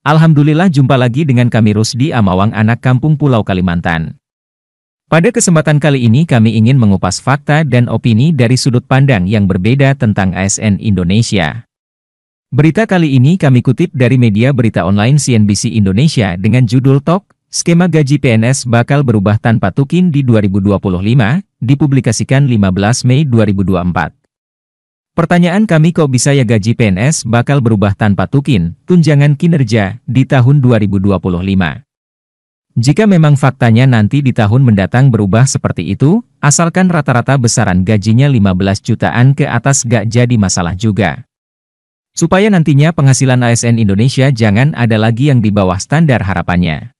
Alhamdulillah jumpa lagi dengan kami Rusdi Amawang anak kampung Pulau Kalimantan. Pada kesempatan kali ini kami ingin mengupas fakta dan opini dari sudut pandang yang berbeda tentang ASN Indonesia. Berita kali ini kami kutip dari media berita online CNBC Indonesia dengan judul Talk, Skema Gaji PNS Bakal Berubah Tanpa Tukin di 2025, dipublikasikan 15 Mei 2024. Pertanyaan kami kok bisa ya gaji PNS bakal berubah tanpa tukin, tunjangan kinerja, di tahun 2025. Jika memang faktanya nanti di tahun mendatang berubah seperti itu, asalkan rata-rata besaran gajinya 15 jutaan ke atas gak jadi masalah juga. Supaya nantinya penghasilan ASN Indonesia jangan ada lagi yang di bawah standar harapannya.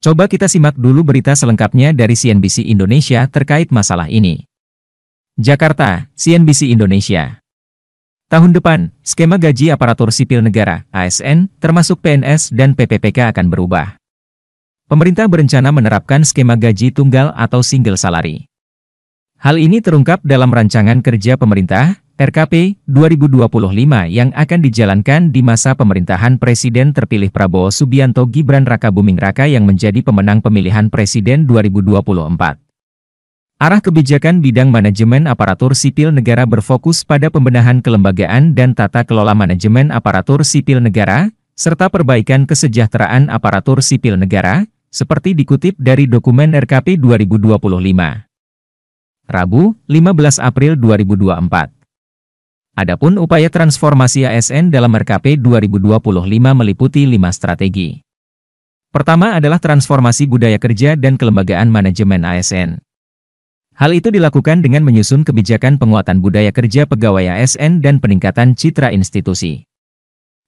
Coba kita simak dulu berita selengkapnya dari CNBC Indonesia terkait masalah ini. Jakarta, CNBC Indonesia. Tahun depan, skema gaji aparatur sipil negara, ASN, termasuk PNS dan PPPK akan berubah. Pemerintah berencana menerapkan skema gaji tunggal atau single salary. Hal ini terungkap dalam rancangan kerja pemerintah, RKP 2025 yang akan dijalankan di masa pemerintahan Presiden terpilih Prabowo Subianto Gibran Raka Buming Raka yang menjadi pemenang pemilihan Presiden 2024. Arah kebijakan bidang manajemen aparatur sipil negara berfokus pada pembenahan kelembagaan dan tata kelola manajemen aparatur sipil negara, serta perbaikan kesejahteraan aparatur sipil negara, seperti dikutip dari dokumen RKP 2025. Rabu, 15 April 2024. Adapun upaya transformasi ASN dalam RKP 2025 meliputi lima strategi. Pertama adalah transformasi budaya kerja dan kelembagaan manajemen ASN. Hal itu dilakukan dengan menyusun kebijakan penguatan budaya kerja pegawai ASN dan peningkatan citra institusi.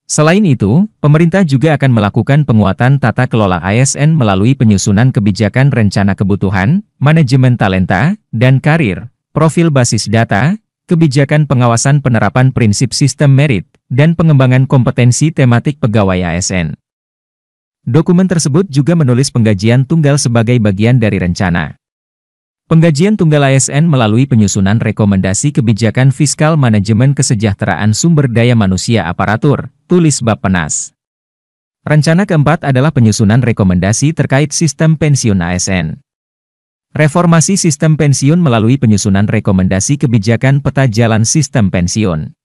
Selain itu, pemerintah juga akan melakukan penguatan tata kelola ASN melalui penyusunan kebijakan rencana kebutuhan, manajemen talenta, dan karir, profil basis data, kebijakan pengawasan penerapan prinsip sistem merit, dan pengembangan kompetensi tematik pegawai ASN. Dokumen tersebut juga menulis penggajian tunggal sebagai bagian dari rencana. Penggajian tunggal ASN melalui penyusunan rekomendasi kebijakan fiskal manajemen kesejahteraan sumber daya manusia aparatur, tulis Bappenas. Rencana keempat adalah penyusunan rekomendasi terkait sistem pensiun ASN. Reformasi sistem pensiun melalui penyusunan rekomendasi kebijakan peta jalan sistem pensiun.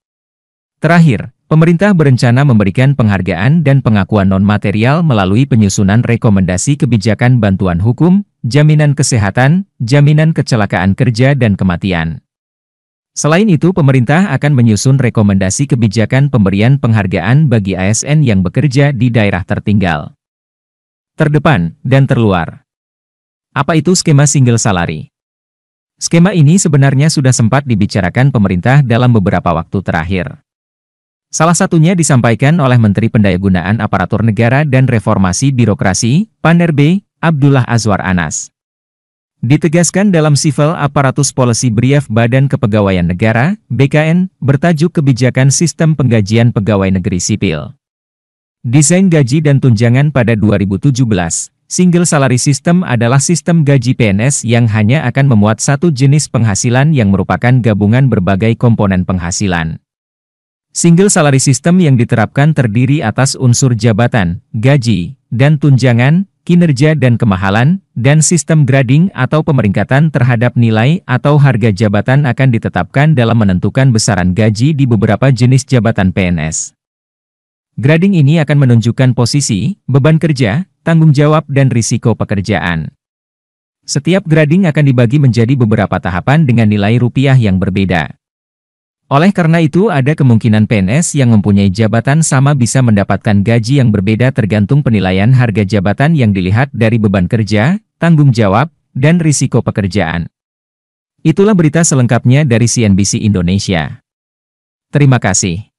Terakhir, Pemerintah berencana memberikan penghargaan dan pengakuan non-material melalui penyusunan rekomendasi kebijakan bantuan hukum, jaminan kesehatan, jaminan kecelakaan kerja dan kematian. Selain itu pemerintah akan menyusun rekomendasi kebijakan pemberian penghargaan bagi ASN yang bekerja di daerah tertinggal, terdepan, dan terluar. Apa itu skema single salary? Skema ini sebenarnya sudah sempat dibicarakan pemerintah dalam beberapa waktu terakhir. Salah satunya disampaikan oleh Menteri Pendayagunaan Aparatur Negara dan Reformasi Birokrasi, Panerbe, Abdullah Azwar Anas. Ditegaskan dalam Civil Apparatus Policy Brief Badan Kepegawaian Negara, BKN, bertajuk Kebijakan Sistem Penggajian Pegawai Negeri Sipil. Desain gaji dan tunjangan pada 2017, Single Salary System adalah sistem gaji PNS yang hanya akan memuat satu jenis penghasilan yang merupakan gabungan berbagai komponen penghasilan. Single salary system yang diterapkan terdiri atas unsur jabatan, gaji, dan tunjangan, kinerja dan kemahalan, dan sistem grading atau pemeringkatan terhadap nilai atau harga jabatan akan ditetapkan dalam menentukan besaran gaji di beberapa jenis jabatan PNS. Grading ini akan menunjukkan posisi, beban kerja, tanggung jawab dan risiko pekerjaan. Setiap grading akan dibagi menjadi beberapa tahapan dengan nilai rupiah yang berbeda. Oleh karena itu ada kemungkinan PNS yang mempunyai jabatan sama bisa mendapatkan gaji yang berbeda tergantung penilaian harga jabatan yang dilihat dari beban kerja, tanggung jawab, dan risiko pekerjaan. Itulah berita selengkapnya dari CNBC Indonesia. Terima kasih.